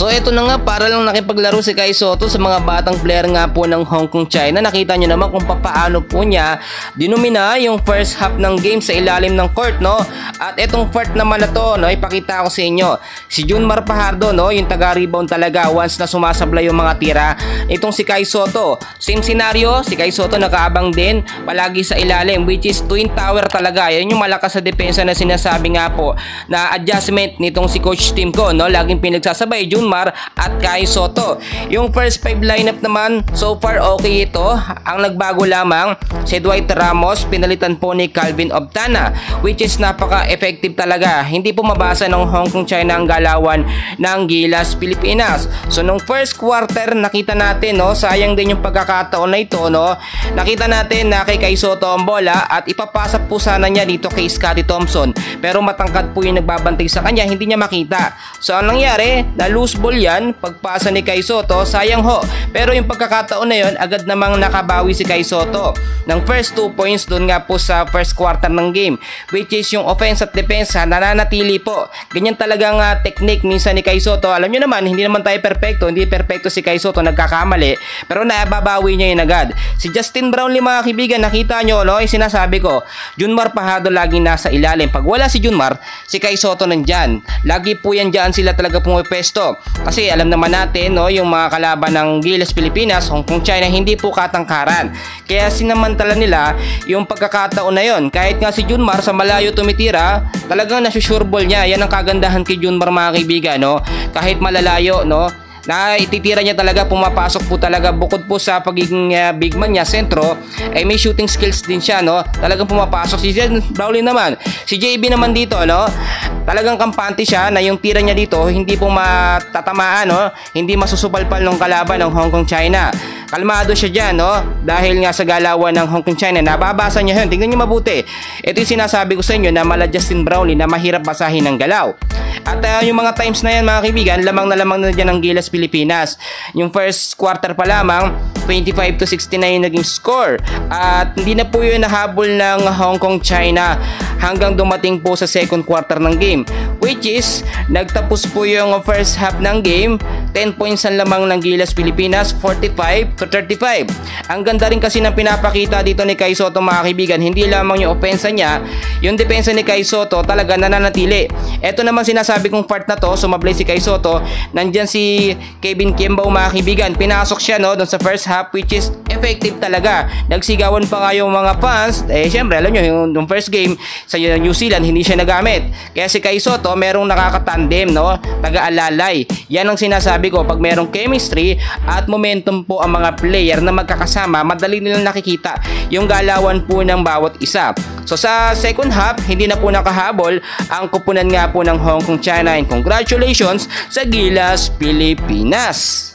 So ito na nga para lang nakipaglaro si Kai Soto sa mga batang player nga po ng Hong Kong China. Nakita nyo naman kung papaano po niya dinumina yung first half ng game sa ilalim ng court no. At itong part naman na to no, ipakita ko sa inyo. Si Junmar Pajardo no, yung taga-rebound talaga once na sumasablay yung mga tira. Itong si Kai Soto, same scenario, si Kai Soto nakaabang din palagi sa ilalim which is twin tower talaga. Yan yung malakas sa depensa na sinasabi nga po na adjustment nitong si Coach Tim ko no, laging pinagsasabay Junmar at Kai Soto. Yung first five lineup naman, so far okay ito. Ang nagbago lamang, si Dwight Ramos, pinalitan po ni Calvin Obtana, which is napaka-effective talaga. Hindi po mabasa ng Hong Kong China ang galawan ng Gilas Pilipinas. So nung first quarter, nakita natin, no, sayang din yung pagkakataon na ito, no. Nakita natin na kay Kai Soto ang bola at ipapasa po sana niya dito kay Scotty Thompson. Pero matangkad po yung nagbabantay sa kanya, hindi niya makita. So ang nangyari, na ball yan, pagpasa ni Kai Soto, sayang ho. Pero yung pagkakataon na yon, agad namang nakabawi si Kai Soto. Ng first 2 points doon nga po sa first quarter ng game. Which is yung offense at defense nananatili po. Ganyan talagang uh, technique minsan ni Kai Soto. Alam nyo naman, hindi naman tayo perfecto. Hindi perfecto si Kai Soto, nagkakamali. Pero nababawi niya yun agad. Si Justin Brownlee mga kaibigan, nakita nyo, no? Yung sinasabi ko, Junmar Pahado laging nasa ilalim. Pag wala si Junmar, si Kai Soto nandyan. Lagi po yan dyan sila talaga pumipesto. Kasi alam naman natin, no, yung mga kalaban ng Gilas Pilipinas, Hong Kong China, hindi po katangkaran. Kaya sinamantala nila yung pagkakataon na yon. Kahit nga si Junmar sa malayo tumitira, talagang nasusureball niya. Yan ang kagandahan kay Junmar mga kaibigan, no? Kahit malalayo, no? Na ititira niya talaga pumapasok po talaga. Bukod po sa pagiging uh, big man niya sentro ay may shooting skills din siya no? Talagang pumapasok. Si Jen Browley naman. Si JB naman dito no? Talagang kampante siya na yung tira niya dito hindi po matatamaan no? Hindi masusupalpal ng kalaban ng Hong Kong China. Kalmado siya dyan no? Dahil nga sa galawan ng Hong Kong China. Nababasa niya yun. Tingnan niyo mabuti. Ito yung sinasabi ko sa inyo na mala Justin Brownlee na mahirap basahin ng galaw at uh, yung mga times na yan mga kaibigan, lamang na lamang na dyan ng Gilas Pilipinas. Yung first quarter pa lamang, 25 to 69 naging score. At hindi na po yun nahabol ng Hong Kong China hanggang dumating po sa second quarter ng game. Which is, nagtapos po yung first half ng game, 10 points ang lamang ng Gilas Pilipinas, 45 to 35. Ang ganda rin kasi ng pinapakita dito ni Kai Soto mga kaibigan, hindi lamang yung opensa niya, yung depensa ni Kai Soto talaga nananatili. Ito naman sinasabi kong part na to, sumablay si Kai Soto, nandyan si Kevin Kimbao mga kaibigan, pinasok siya no, doon sa first half which is effective talaga. Nagsigawan pa nga yung mga fans, eh syempre alam nyo, yung, yung first game sa New Zealand hindi siya nagamit. Kaya si Kai Soto merong nakakatandem no, taga-alalay. Yan ang sinasabi ko, pag merong chemistry at momentum po ang mga player na magkakasama, madali nilang nakikita yung galawan po ng bawat isa. So sa second half, hindi na po nakahabol ang kupunan nga po ng Hong Kong China and congratulations sa Gilas Pilipinas.